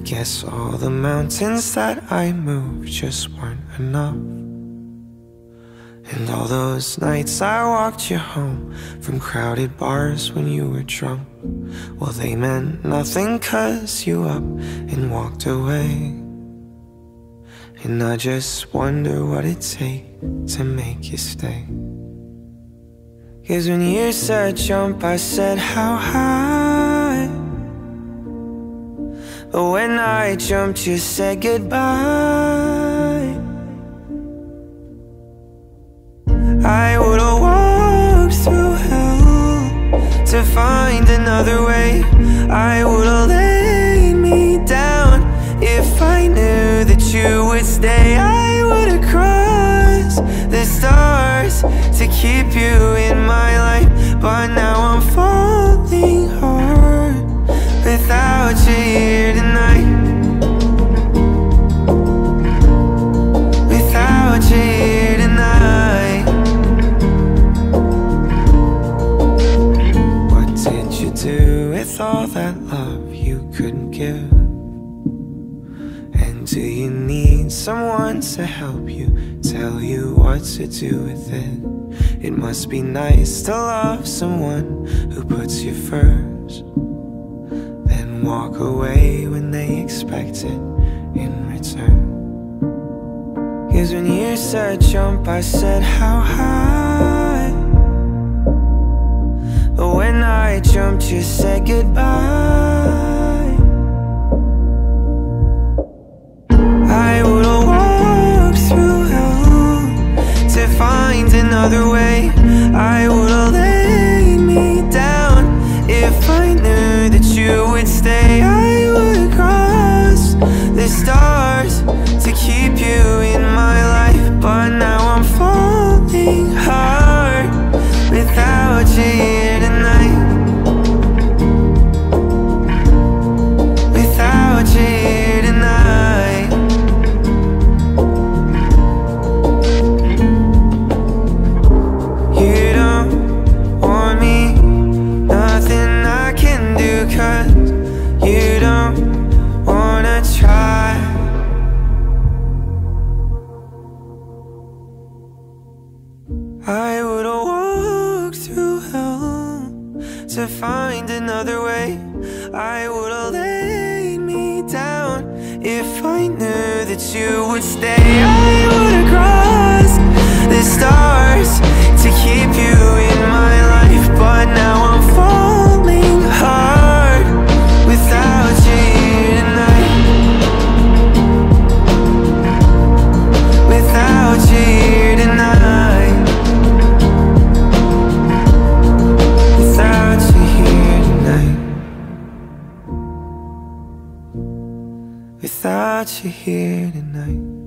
I guess all the mountains that I moved just weren't enough. And all those nights I walked you home from crowded bars when you were drunk. Well, they meant nothing cause you up and walked away. And I just wonder what it takes to make you stay. Cause when you said jump, I said how high. When I jumped, you said goodbye. I would've walked through hell to find another way. I would've you do with all that love you couldn't give? And do you need someone to help you tell you what to do with it? It must be nice to love someone who puts you first, then walk away when they expect it in return. Cause when you said jump, I said how high. Jumped, you said goodbye. I would've walked through hell to find another way. I would've to find another way. I would've laid me down if I knew that you would stay. I Without you here tonight.